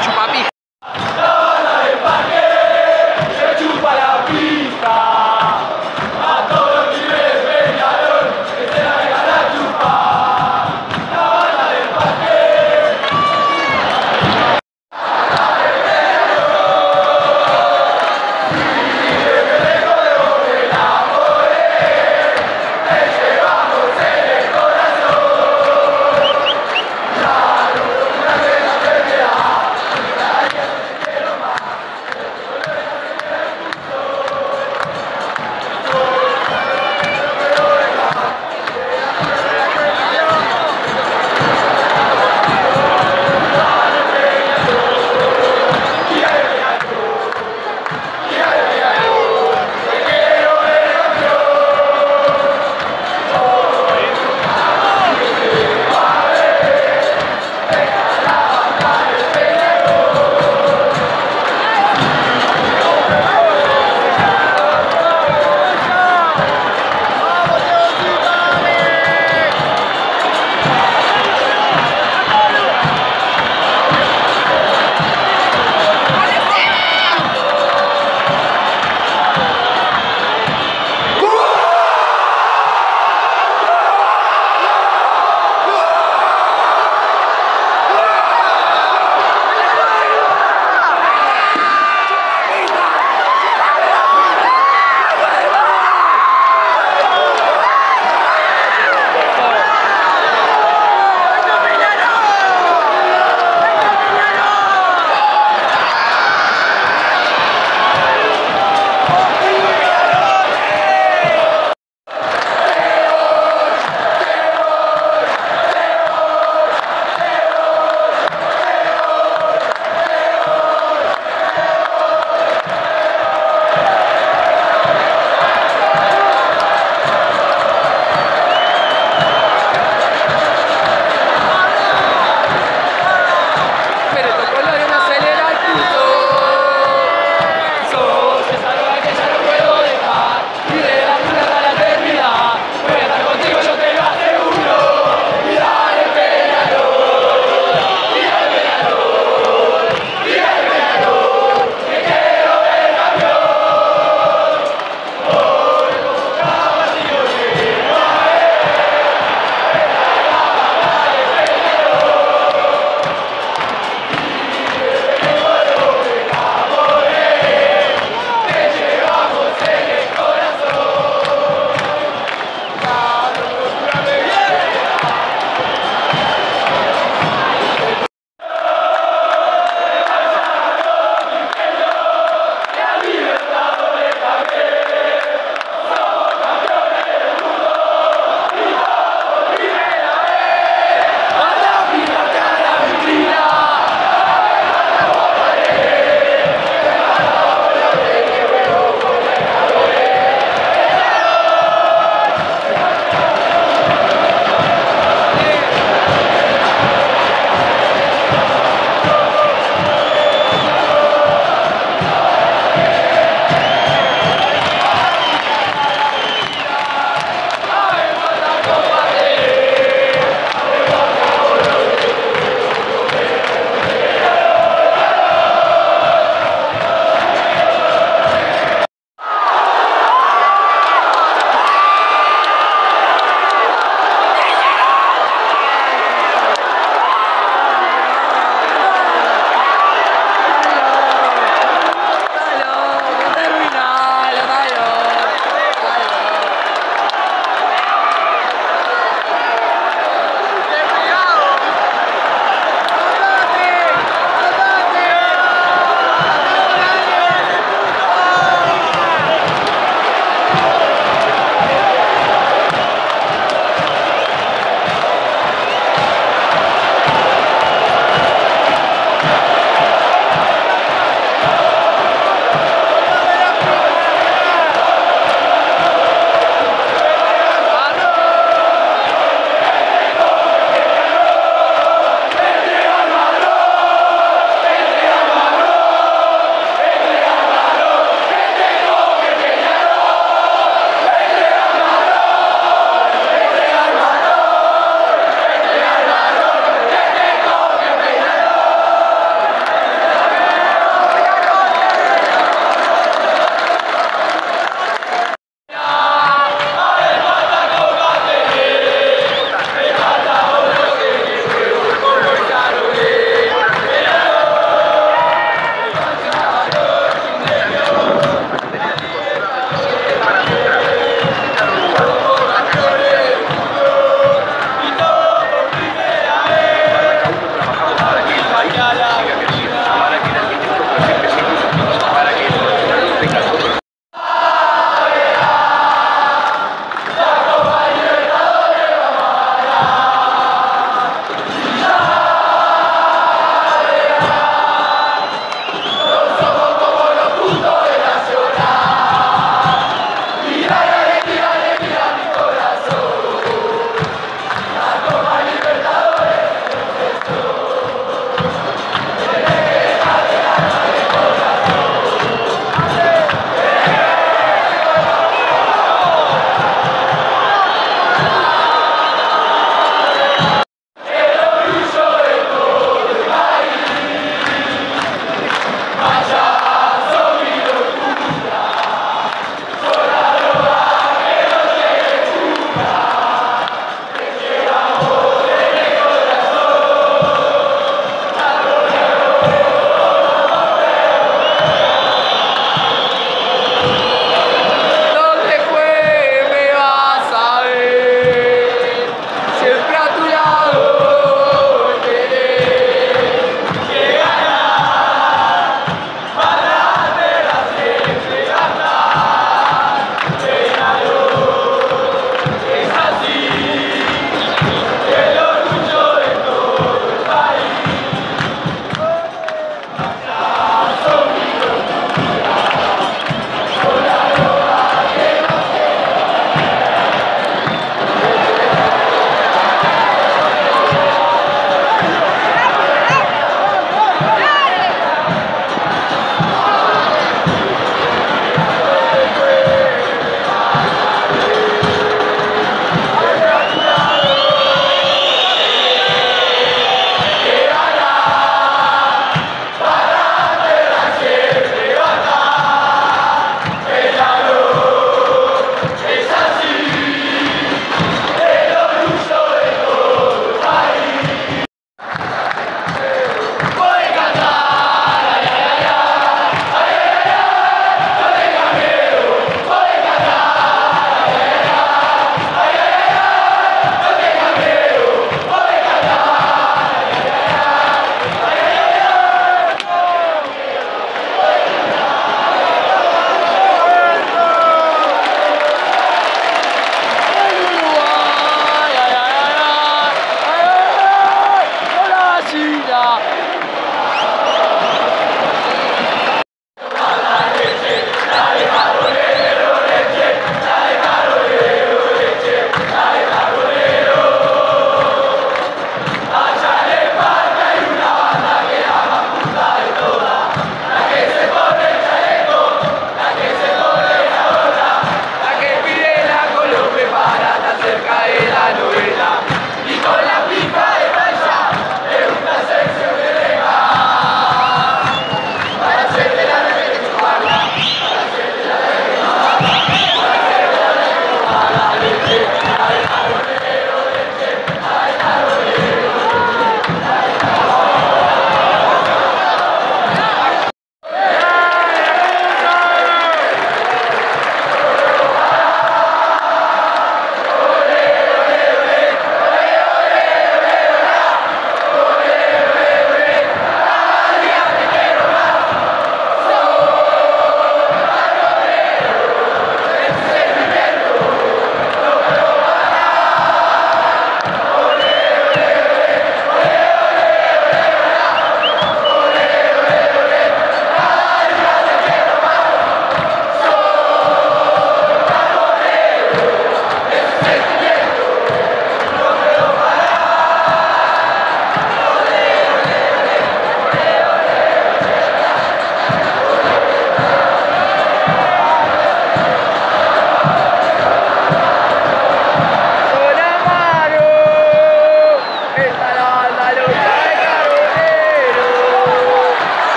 去麻痹。